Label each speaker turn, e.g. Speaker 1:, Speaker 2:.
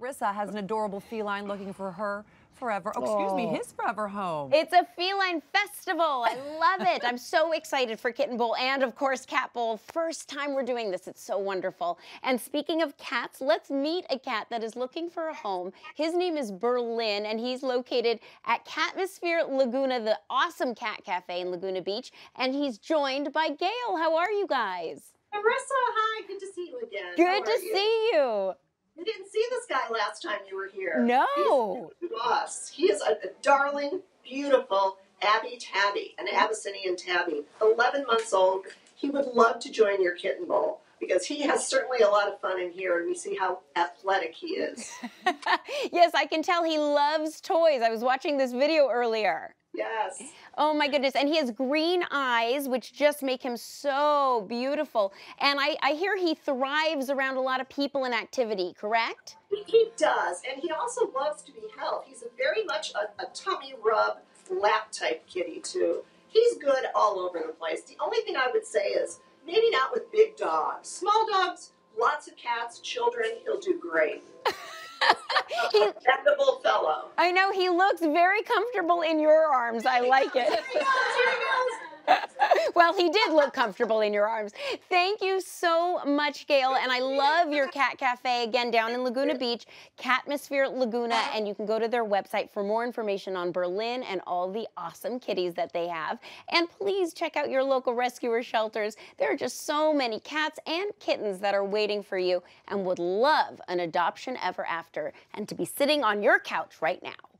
Speaker 1: Larissa has an adorable feline looking for her forever. Oh, excuse me, oh. his forever home.
Speaker 2: It's a feline festival. I love it. I'm so excited for Kitten Bowl and, of course, Cat Bowl. First time we're doing this. It's so wonderful. And speaking of cats, let's meet a cat that is looking for a home. His name is Berlin, and he's located at Catmosphere Laguna, the awesome cat cafe in Laguna Beach. And he's joined by Gail. How are you guys?
Speaker 3: Marissa, hi. Good to see you again.
Speaker 2: Good to you? see you.
Speaker 3: You didn't see this guy last time you were here.
Speaker 2: No.
Speaker 3: He's us. He is a, a darling, beautiful Abby Tabby, an Abyssinian Tabby, 11 months old. He would love to join your kitten bowl because he has certainly a lot of fun in here and we see how athletic he is.
Speaker 2: yes, I can tell he loves toys. I was watching this video earlier.
Speaker 3: Yes.
Speaker 2: Oh my goodness. And he has green eyes, which just make him so beautiful. And I, I hear he thrives around a lot of people and activity, correct?
Speaker 3: He does. And he also loves to be held. He's a very much a, a tummy rub lap type kitty, too. He's good all over the place. The only thing I would say is dogs. Small dogs, lots of cats, children, he'll do great. he, dependable fellow.
Speaker 2: I know he looks very comfortable in your arms. I like it. Well, he did look comfortable in your arms. Thank you so much, Gail. And I love your cat cafe again down in Laguna Beach, Catmosphere Laguna. And you can go to their website for more information on Berlin and all the awesome kitties that they have. And please check out your local rescuer shelters. There are just so many cats and kittens that are waiting for you and would love an adoption ever after and to be sitting on your couch right now.